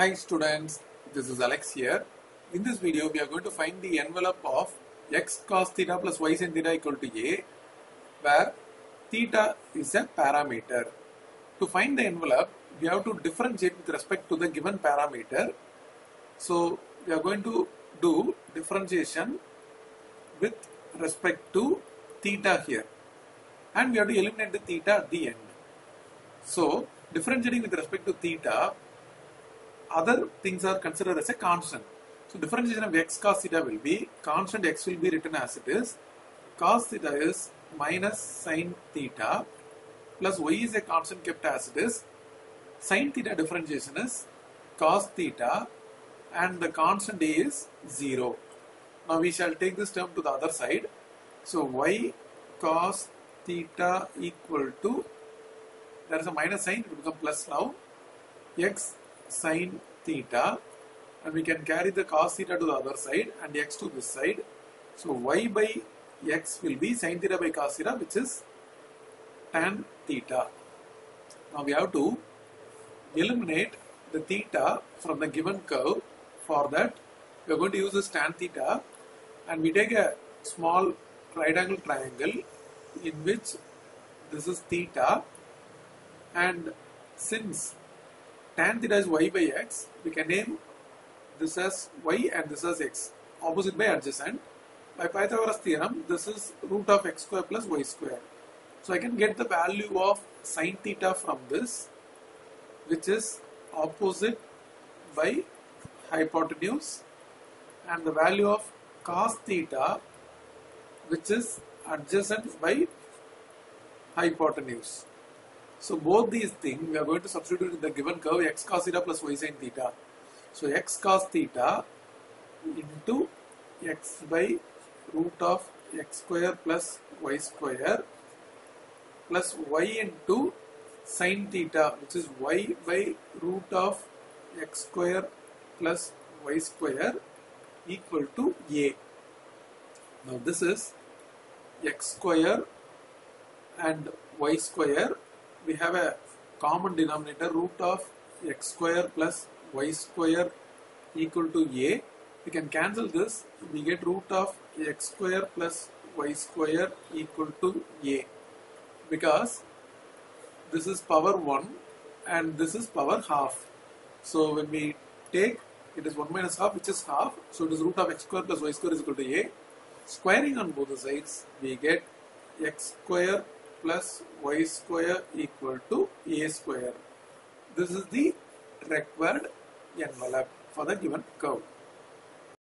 Hi students, this is Alex here. In this video, we are going to find the envelope of x cos theta plus y sin theta equal to a, where theta is a parameter. To find the envelope, we have to differentiate with respect to the given parameter. So, we are going to do differentiation with respect to theta here. And we have to eliminate the theta at the end. So, differentiating with respect to theta, other things are considered as a constant. So differentiation of x cos theta will be constant x will be written as it is. Cos theta is minus sine theta plus y is a constant kept as it is. Sine theta differentiation is cos theta and the constant is 0. Now we shall take this term to the other side. So y cos theta equal to there is a minus sign, it will become plus now. x sine theta and we can carry the cos theta to the other side and x to this side. So y by x will be sine theta by cos theta which is tan theta. Now we have to eliminate the theta from the given curve. For that we are going to use this tan theta and we take a small right angle triangle in which this is theta and since tan theta is y by x, we can name this as y and this as x, opposite by adjacent. By Pythagoras theorem, this is root of x square plus y square. So I can get the value of sine theta from this, which is opposite by hypotenuse, and the value of cos theta, which is adjacent by hypotenuse. So both these things we are going to substitute in the given curve x cos theta plus y sin theta. So x cos theta into x by root of x square plus y square plus y into sin theta which is y by root of x square plus y square equal to a. Now this is x square and y square we have a common denominator root of x square plus y square equal to a. We can cancel this. We get root of x square plus y square equal to a because this is power 1 and this is power half. So when we take it is 1 minus half which is half. So it is root of x square plus y square is equal to a. Squaring on both the sides we get x square plus y square equal to a square. This is the required envelope for the given curve.